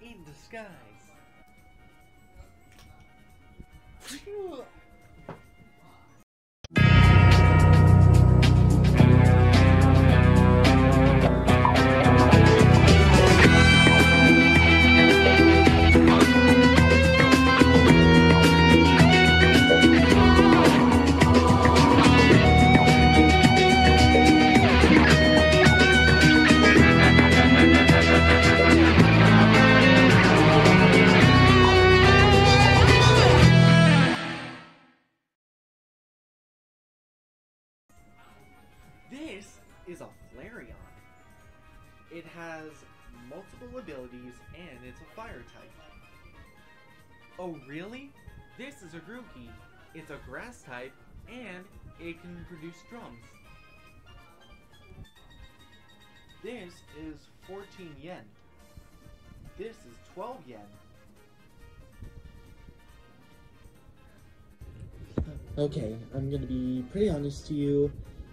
In disguise. is a Flareon. It has multiple abilities and it's a fire type. Oh really? This is a Grookey. It's a grass type and it can produce drums. This is 14 yen. This is 12 yen. Okay, I'm gonna be pretty honest to you.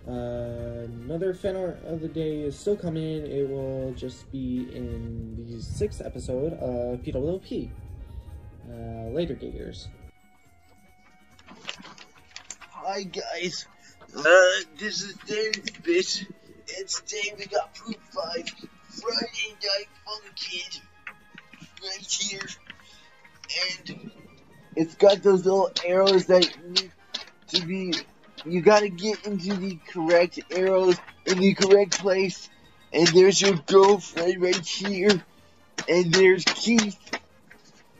Uh, another fan art of the day is still coming. It will just be in the sixth episode of PWP. Uh, later, Gators. Hi guys, uh, this is David Bitch, It's we got Proof 5 Friday Night Funkin' right here, and it's got those little arrows that need to be, you gotta get into the correct arrows in the correct place, and there's your girlfriend right here, and there's Keith,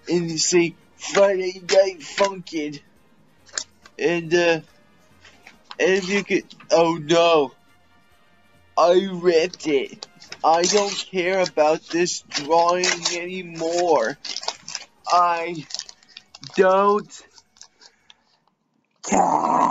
and you say Friday Night Funkin'. And, uh, and you could, oh no, I ripped it. I don't care about this drawing anymore. I don't care.